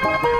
Bye.